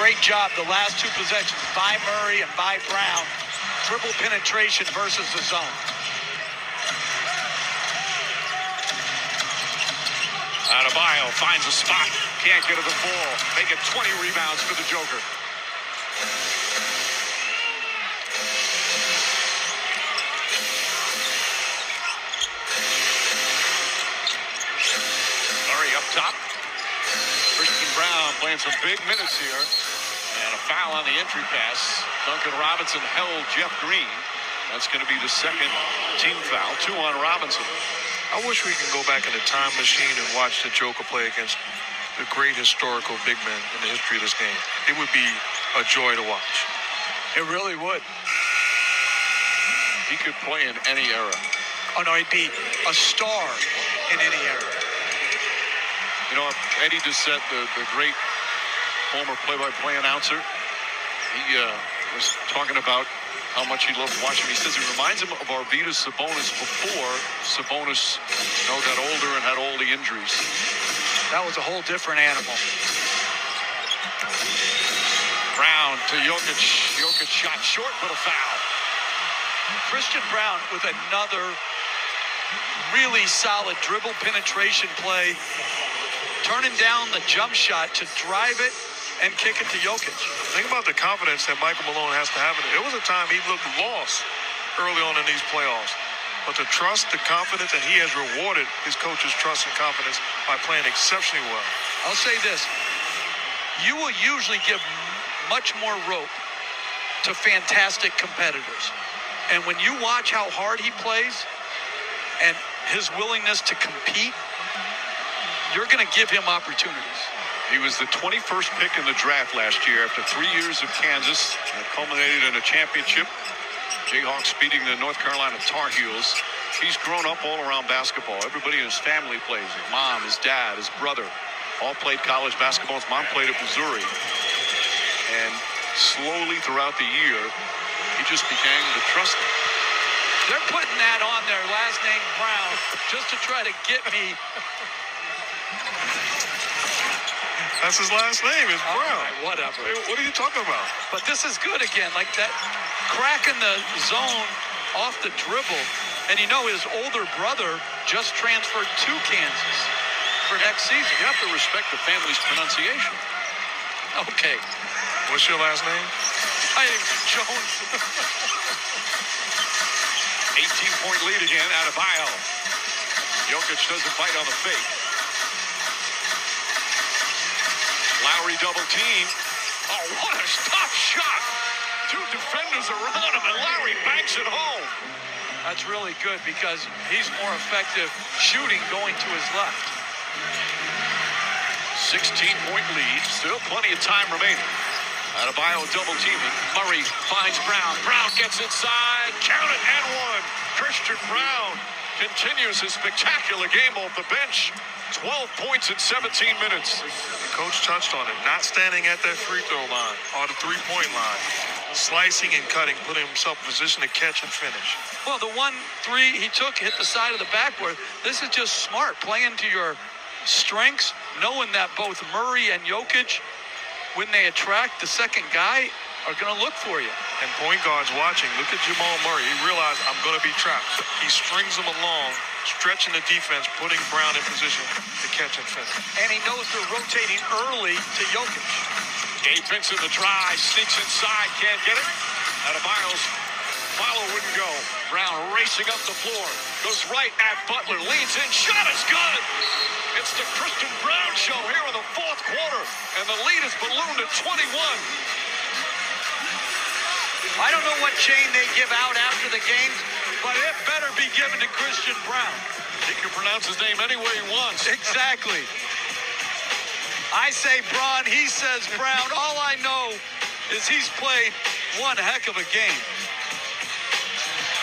great job the last two possessions by Murray and by Braun. Triple penetration versus the zone. Adebayo finds a spot. Can't get to the ball. Make it 20 rebounds for the Joker. Murray up top. Christian Braun playing some big minutes here. And a foul on the entry pass. Duncan Robinson held Jeff Green. That's going to be the second team foul. Two on Robinson. I wish we could go back in the time machine and watch the Joker play against the great historical big men in the history of this game. It would be a joy to watch. It really would. He could play in any era. Oh, no, he'd be a star in any era. You know, Eddie Doucette, the, the great former play-by-play announcer, he uh, was talking about how much he loved watching. He says he reminds him of Arvydas Sabonis before Sabonis, you know, got older and had all the injuries. That was a whole different animal. Braun to Jokic. Jokic shot short, but a foul. Christian Braun with another really solid dribble penetration play, turning down the jump shot to drive it and kick it to Jokic. Think about the confidence that Michael Malone has to have in it. It was a time he looked lost early on in these playoffs. But the trust, the confidence, and he has rewarded his coach's trust and confidence by playing exceptionally well. I'll say this. You will usually give much more rope to fantastic competitors. And when you watch how hard he plays and his willingness to compete, you're going to give him opportunities. He was the 21st pick in the draft last year after three years of Kansas that culminated in a championship. Jayhawks beating the North Carolina Tar Heels. He's grown up all around basketball. Everybody in his family plays. His mom, his dad, his brother all played college basketball. His mom played at Missouri. And slowly throughout the year, he just became the trusted. They're putting that on their last name Brown just to try to get me. That's his last name, is All Brown. right, whatever. Hey, What are you talking about? But this is good again, like that crack in the zone off the dribble. And you know his older brother just transferred to Kansas for next season. You have to respect the family's pronunciation. Okay. What's your last name? My name's Jones. 18 point lead again out of Bio. Jokic doesn't fight on the fake. Lowry double team. Oh, what a tough shot. Two defenders around him, and Lowry banks it home. That's really good because he's more effective shooting going to his left. 16 point lead. Still plenty of time remaining. Adebayo double teaming. Murray finds Braun. Braun gets inside. Count it and one. Christian Braun continues his spectacular game off the bench. 12 points in 17 minutes. The coach touched on it. Not standing at that free throw line or the three point line. Slicing and cutting, putting himself in position to catch and finish. Well, the one three he took hit the side of the backboard. This is just smart, playing to your strengths, knowing that both Murray and Jokic, when they attract the second guy, are going to look for you. And point guards watching. Look at Jamal Murray. He realized I'm going to be trapped. He strings them along, stretching the defense, putting Braun in position to catch and finish. And he knows they're rotating early to Jokic. Gabe Vincent the drive, sneaks inside, can't get it. Out of Miles. follow wouldn't go. Braun racing up the floor, goes right at Butler, leans in, shot is good. It's the Christian Braun show here in the fourth quarter, and the lead is ballooned to 21. I don't know what chain they give out after the games, but it better be given to Christian Braun. He can pronounce his name any way he wants. Exactly. I say Braun, he says Brown. All I know is he's played one heck of a game.